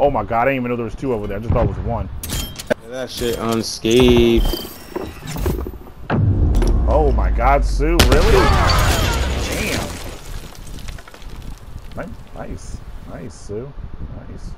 Oh my god, I didn't even know there was two over there. I just thought it was one. That shit unscathed. Oh my god, Sue, really? Damn. Nice, nice, Sue. Nice.